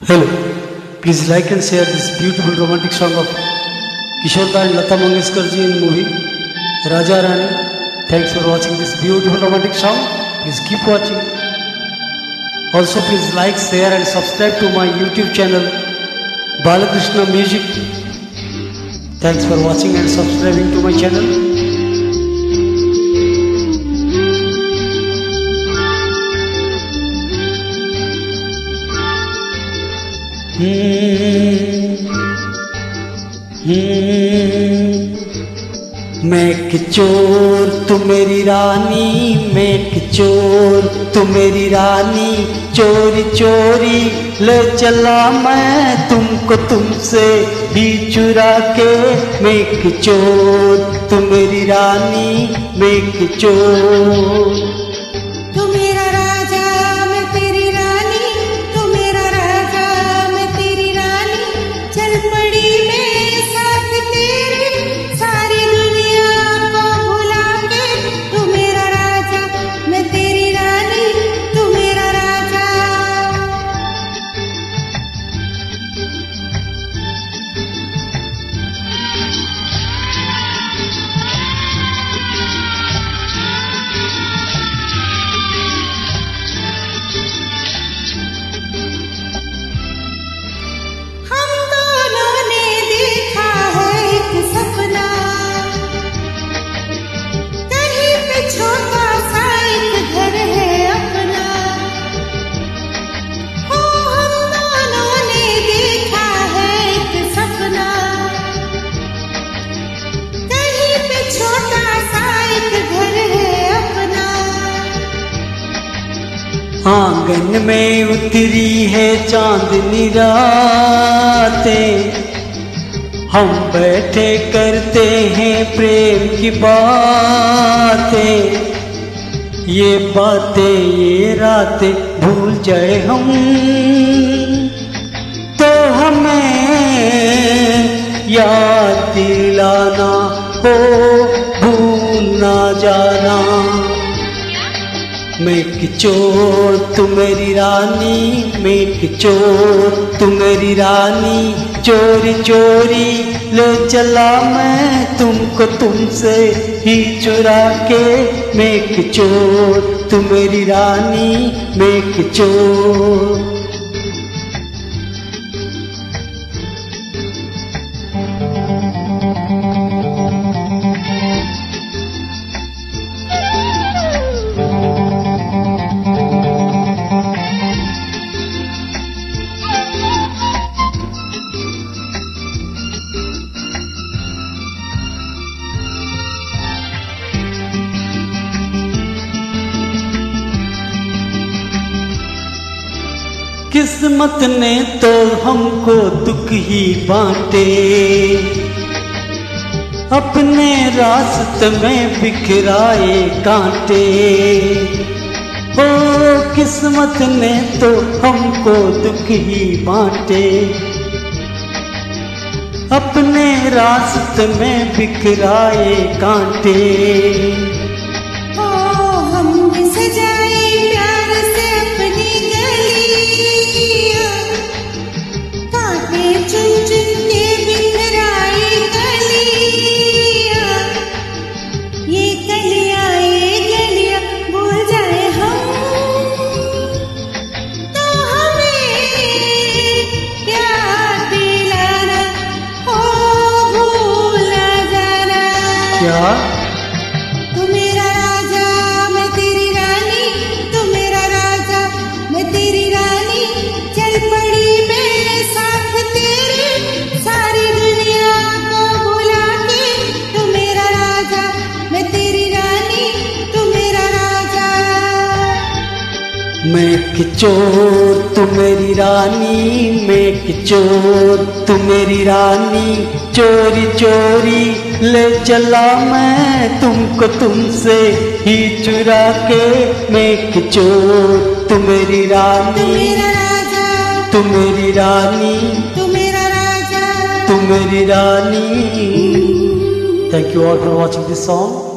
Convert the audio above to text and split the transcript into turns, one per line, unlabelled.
Hello please like and share this beautiful romantic song of Kishore da and Lata Mangeshkar ji in movie Raja Rani thanks for watching this beautiful romantic song please keep watching also please like share and subscribe to my YouTube channel Balkrishna music thanks for watching and subscribing to my channel मैं किचोर तू मेरी रानी। मैं किचोर तू मेरी रानी। चोरी चोरी, ले चला मैं तुमको तुमसे भी चुरा के। मैं किचोर तू मेरी रानी। मैं किचोर
तू
आँगन में उतरी है चांदनी रातें। हम बैठे करते हैं प्रेम की बातें। ये बातें ये रातें भूल जाए हम। तो हमें याद दिलाना हो, भूल ना जाना। मैं चोर, तू मेरी रानी। मैं चोर, तू मेरी रानी। चोरी चोरी, ले चला मैं तुमको तुमसे ही चुरा के। मैं चोर, तू मेरी रानी। मैं किचोर किस्मत ने तो हमको दुख ही बांटे। अपने रास्त में बिखराए कांटे। ओ, किस्मत ने तो हमको दुख ही बांटे। अपने रास्त में बिखराए कांटे। क्या
तू मेरा राजा मैं तेरी रानी। तू मेरा राजा मैं तेरी रानी। चल पड़ी मेरे साथ तेरे। सारी दुनिया को भुला के तू मेरा राजा मैं तेरी रानी। तू मेरा राजा।
मैं किचोर तू मेरी रानी। मैं किचोर तू मेरी रानी। चोरी चोरी। ले चला मैं तुमको तुमसे ही चुरा के मैं किचोर तुम मेरी रानी तुम मेरी रानी
तुम मेरा राजा।
मेरी रानी। Thank you all for watching this song